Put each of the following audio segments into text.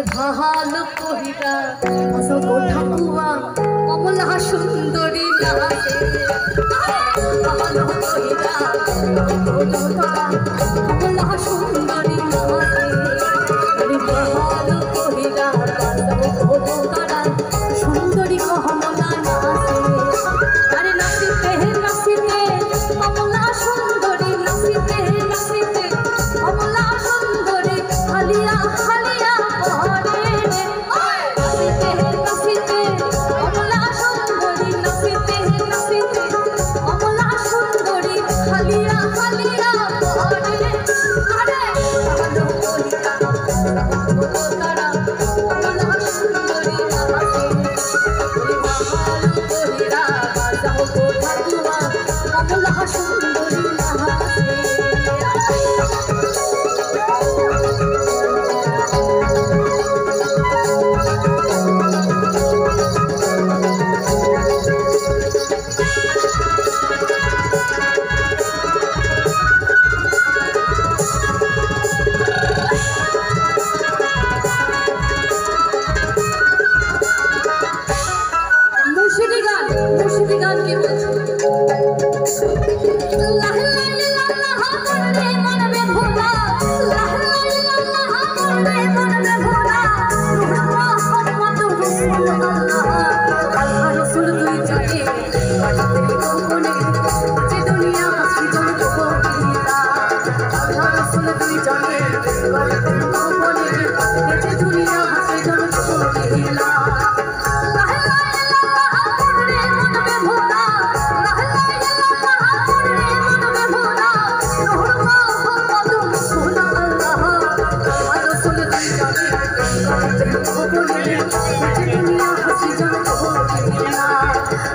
মনে ভালো কহিরা অসব কমলা সুন্দরী লাগে ভালো কহিরা কমলা সুন্দরী লাগে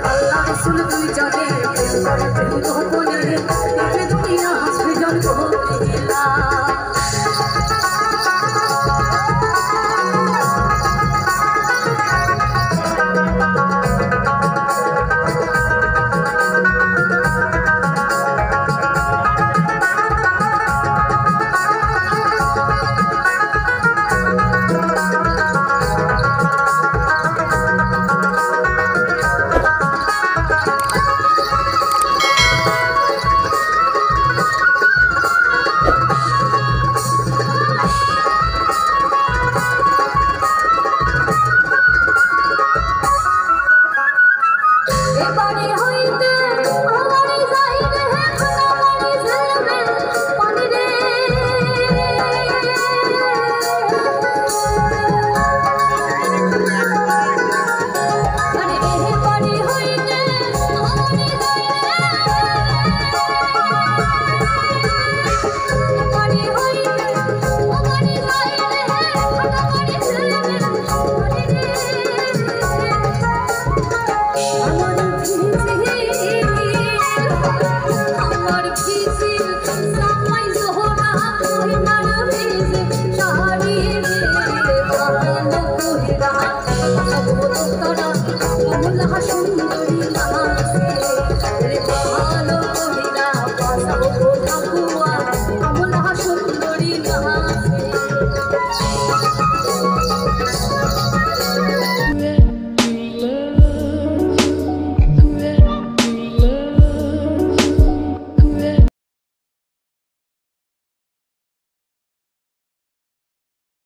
আল্লাহ রসুল দুই জনে প্রেম করে প্রেম গোপনে